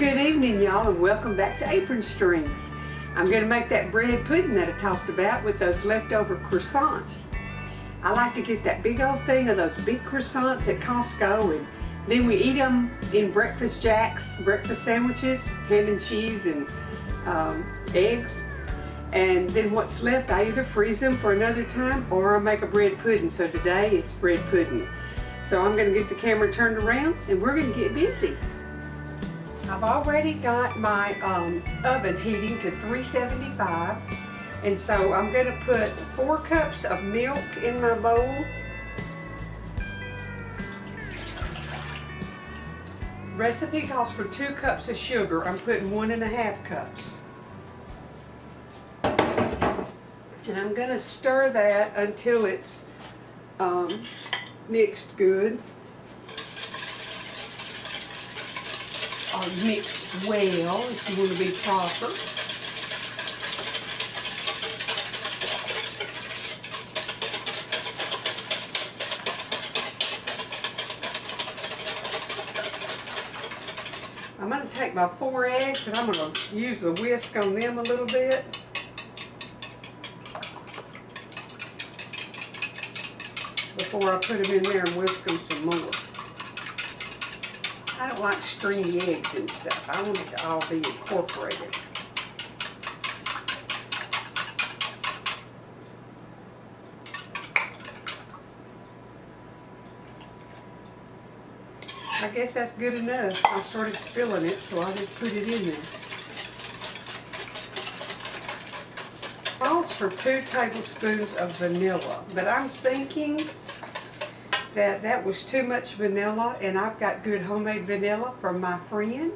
Good evening, y'all, and welcome back to Apron Strings. I'm going to make that bread pudding that I talked about with those leftover croissants. I like to get that big old thing of those big croissants at Costco, and then we eat them in breakfast jacks, breakfast sandwiches, ham and cheese, and um, eggs. And then what's left, I either freeze them for another time or I make a bread pudding. So today it's bread pudding. So I'm going to get the camera turned around and we're going to get busy. I've already got my um, oven heating to 375 and so I'm going to put four cups of milk in my bowl. Recipe calls for two cups of sugar. I'm putting one and a half cups. And I'm going to stir that until it's um, mixed good. Or mixed well, if you want to be proper. I'm going to take my four eggs and I'm going to use the whisk on them a little bit. before I put them in there and whisk them some more. Don't like stringy eggs and stuff. I want it to all be incorporated. I guess that's good enough. I started spilling it, so I just put it in there. calls for two tablespoons of vanilla, but I'm thinking that that was too much vanilla and I've got good homemade vanilla from my friend.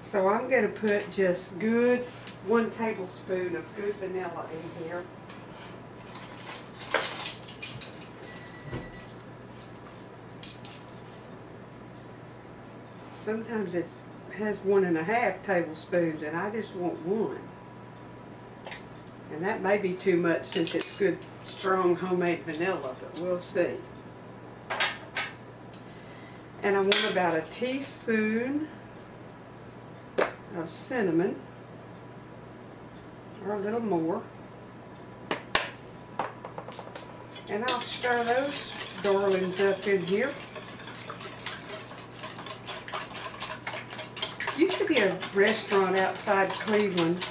So I'm going to put just good one tablespoon of good vanilla in here. Sometimes it has one and a half tablespoons and I just want one. And that may be too much since it's good, strong homemade vanilla, but we'll see. And I want about a teaspoon of cinnamon, or a little more. And I'll stir those darlings up in here. Used to be a restaurant outside Cleveland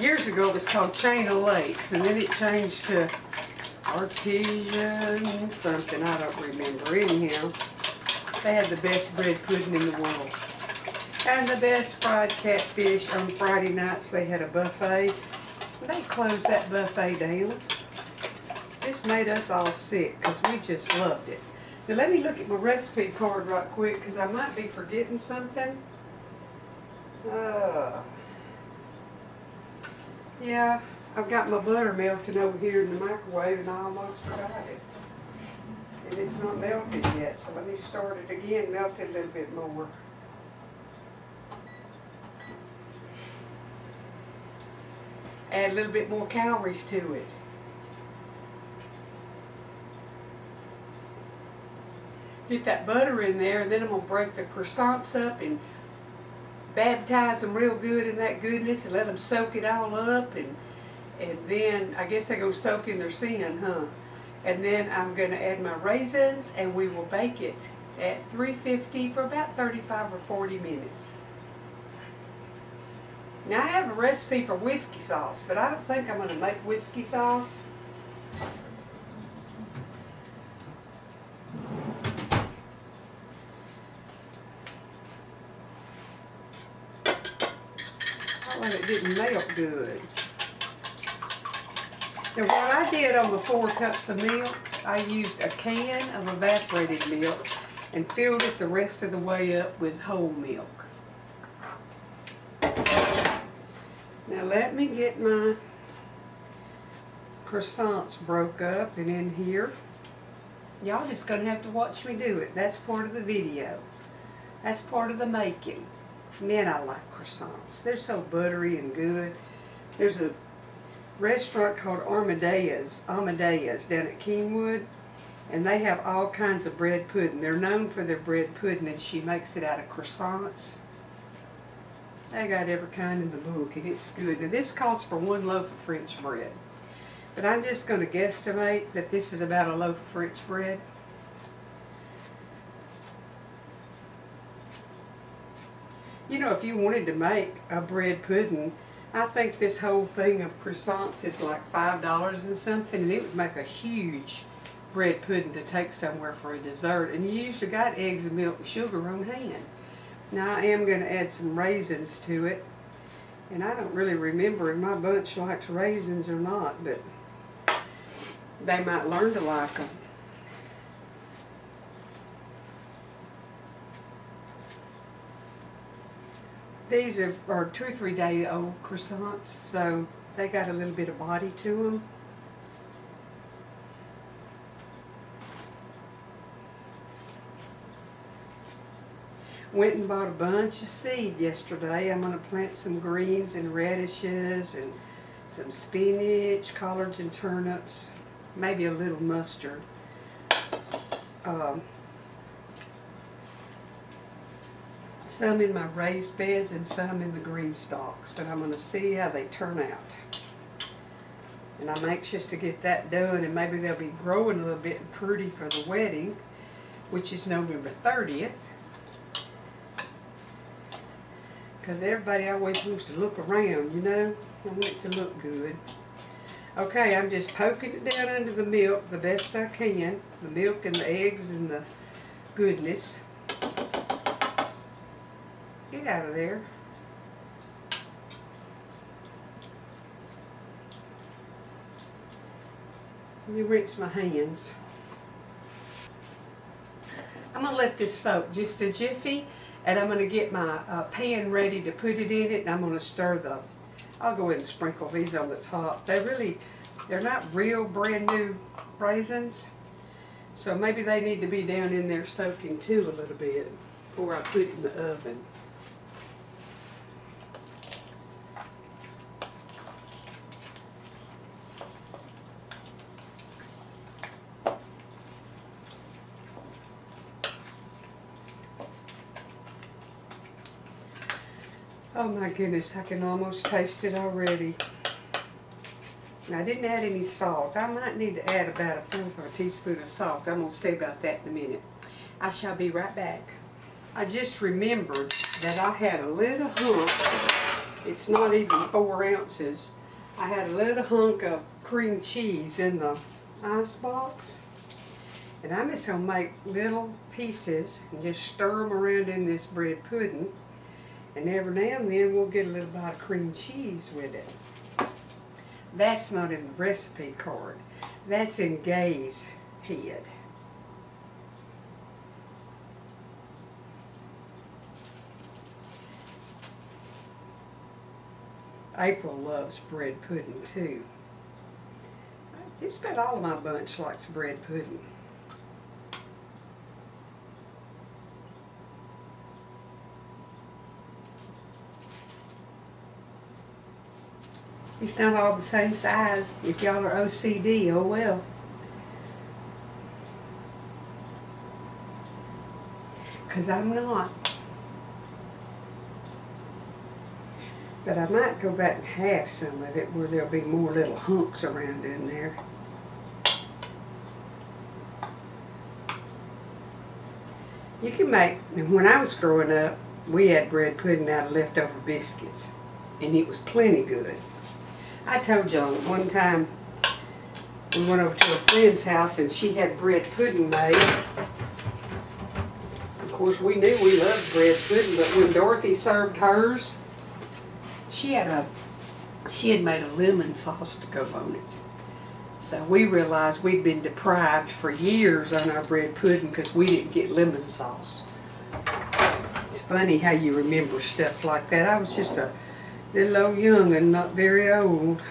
years ago it was called Chain of Lakes, and then it changed to Artesian something, I don't remember. Anyhow, they had the best bread pudding in the world. And the best fried catfish on Friday nights. They had a buffet. They closed that buffet down. This made us all sick because we just loved it. Now let me look at my recipe card right quick because I might be forgetting something. Uh, yeah, I've got my butter melting over here in the microwave and I almost forgot it. And it's not melted yet, so let me start it again, melt it a little bit more. Add a little bit more calories to it. Get that butter in there and then I'm going to break the croissants up and baptize them real good in that goodness and let them soak it all up and and then I guess they go soak in their sin, huh? And then I'm going to add my raisins and we will bake it at 350 for about 35 or 40 minutes. Now I have a recipe for whiskey sauce, but I don't think I'm going to make whiskey sauce. when it didn't melt good. Now what I did on the four cups of milk, I used a can of evaporated milk and filled it the rest of the way up with whole milk. Now let me get my croissants broke up and in here. Y'all just going to have to watch me do it. That's part of the video. That's part of the making. Man, I like croissants. They're so buttery and good. There's a restaurant called Armadea's, Amadea's down at Kingwood. And they have all kinds of bread pudding. They're known for their bread pudding and she makes it out of croissants. They got every kind in the book, and it's good. Now, this calls for one loaf of French bread. But I'm just going to guesstimate that this is about a loaf of French bread. You know, if you wanted to make a bread pudding, I think this whole thing of croissants is like $5 and something, and it would make a huge bread pudding to take somewhere for a dessert. And you usually got eggs and milk and sugar on hand. Now I am going to add some raisins to it. And I don't really remember if my bunch likes raisins or not, but they might learn to like them. These are, are two or three day old croissants, so they got a little bit of body to them. Went and bought a bunch of seed yesterday. I'm going to plant some greens and radishes and some spinach, collards and turnips, maybe a little mustard. Um, some in my raised beds and some in the green stalks. And I'm going to see how they turn out. And I'm anxious to get that done and maybe they'll be growing a little bit pretty for the wedding, which is November 30th. Because everybody always wants to look around, you know? I want it to look good. Okay, I'm just poking it down under the milk the best I can. The milk and the eggs and the goodness. Get out of there. Let me rinse my hands. I'm going to let this soak just a jiffy and I'm going to get my uh, pan ready to put it in it and I'm going to stir the, I'll go ahead and sprinkle these on the top. They really, they're not real brand new raisins. So maybe they need to be down in there soaking too a little bit before I put it in the oven. My goodness, I can almost taste it already. I didn't add any salt. I might need to add about a fourth of a teaspoon of salt. I'm going to say about that in a minute. I shall be right back. I just remembered that I had a little hunk, it's not even four ounces, I had a little hunk of cream cheese in the ice box. And I'm just going to make little pieces and just stir them around in this bread pudding. And every now and then we'll get a little bite of cream cheese with it. That's not in the recipe card. That's in Gay's head. April loves bread pudding too. Just about all of my bunch likes bread pudding. It's not all the same size. If y'all are OCD, oh well. Because I'm not. But I might go back and half some of it where there'll be more little hunks around in there. You can make, when I was growing up, we had bread pudding out of leftover biscuits. And it was plenty good. I told y'all one time we went over to a friend's house and she had bread pudding made. Of course, we knew we loved bread pudding, but when Dorothy served hers, she had a she had made a lemon sauce to go on it. So we realized we'd been deprived for years on our bread pudding because we didn't get lemon sauce. It's funny how you remember stuff like that. I was just a little old young and not very old.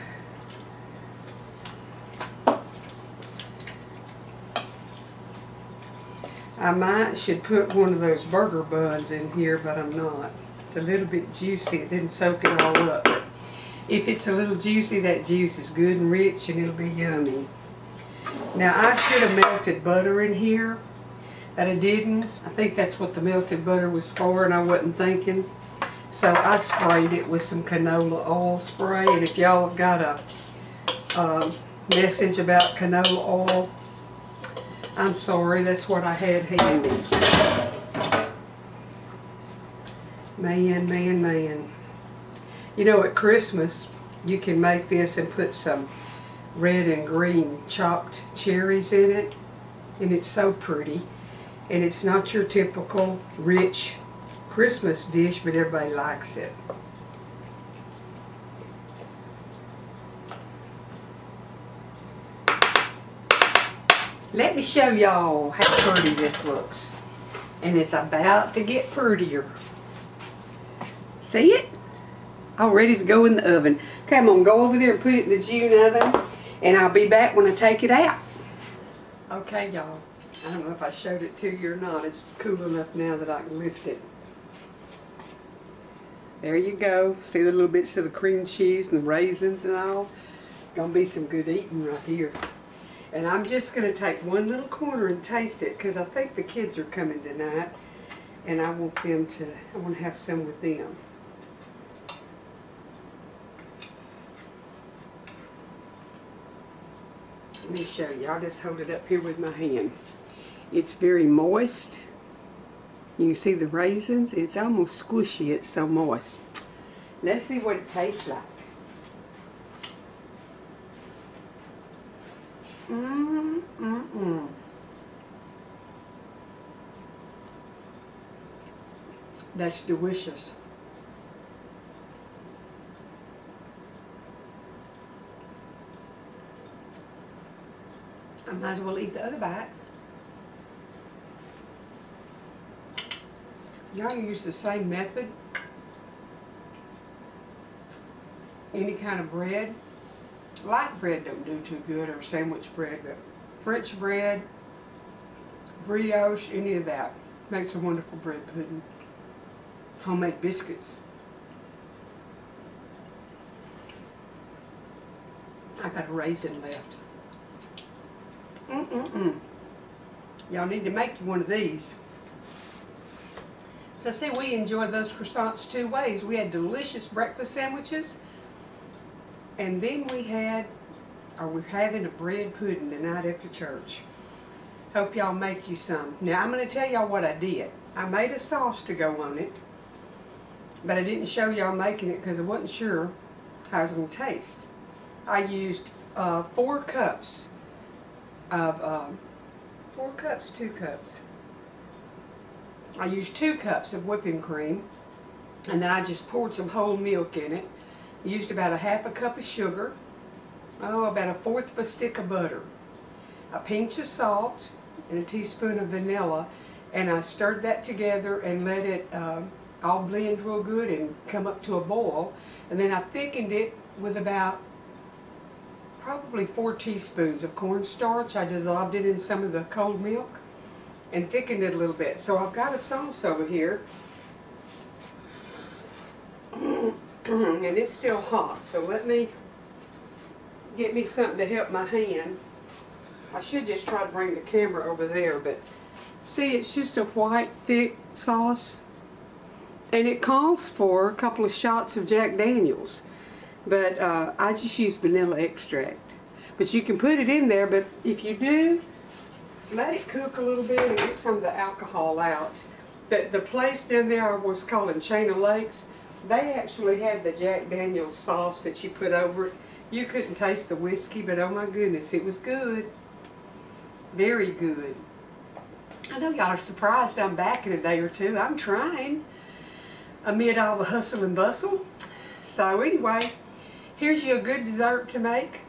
I might should put one of those burger buns in here, but I'm not. It's a little bit juicy. It didn't soak it all up. But if it's a little juicy, that juice is good and rich and it'll be yummy. Now I should have melted butter in here, but I didn't. I think that's what the melted butter was for and I wasn't thinking. So I sprayed it with some canola oil spray. And if y'all have got a, a message about canola oil, I'm sorry, that's what I had handy. Man, man, man. You know, at Christmas, you can make this and put some red and green chopped cherries in it. And it's so pretty. And it's not your typical rich Christmas dish, but everybody likes it. Let me show y'all how pretty this looks. And it's about to get prettier. See it? All ready to go in the oven. Okay, I'm going to go over there and put it in the June oven. And I'll be back when I take it out. Okay, y'all. I don't know if I showed it to you or not. It's cool enough now that I can lift it. There you go. See the little bits of the cream cheese and the raisins and all? Gonna be some good eating right here. And I'm just gonna take one little corner and taste it because I think the kids are coming tonight and I want them to, I want to have some with them. Let me show you. I'll just hold it up here with my hand. It's very moist. You can see the raisins. It's almost squishy. It's so moist. Let's see what it tastes like. That's delicious. I might as well eat the other bite. Y'all use the same method. Any kind of bread. Light bread don't do too good, or sandwich bread, but French bread, brioche, any of that makes a wonderful bread pudding. Homemade biscuits. I got a raisin left. Mm-mm-mm. Y'all need to make you one of these. So see, we enjoyed those croissants two ways. We had delicious breakfast sandwiches, and then we had, or we're having a bread pudding tonight after church. Hope y'all make you some. Now, I'm going to tell y'all what I did. I made a sauce to go on it, but I didn't show y'all making it because I wasn't sure how it was going to taste. I used uh, four cups of, um, four cups, two cups. I used two cups of whipping cream and then I just poured some whole milk in it. Used about a half a cup of sugar, oh, about a fourth of a stick of butter, a pinch of salt, and a teaspoon of vanilla. And I stirred that together and let it um, all blend real good and come up to a boil. And then I thickened it with about probably four teaspoons of cornstarch. I dissolved it in some of the cold milk and thickened it a little bit. So I've got a sauce over here. and it's still hot, so let me get me something to help my hand. I should just try to bring the camera over there, but see, it's just a white, thick sauce. And it calls for a couple of shots of Jack Daniels. But uh, I just use vanilla extract. But you can put it in there, but if you do, let it cook a little bit and get some of the alcohol out. But the place down there I was called Chain of Lakes, they actually had the Jack Daniels sauce that you put over it. You couldn't taste the whiskey, but oh my goodness, it was good. Very good. I know y'all are surprised I'm back in a day or two. I'm trying amid all the hustle and bustle. So anyway, here's you a good dessert to make.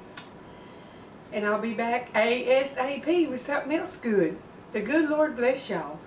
And I'll be back ASAP with something else good. The good Lord bless y'all.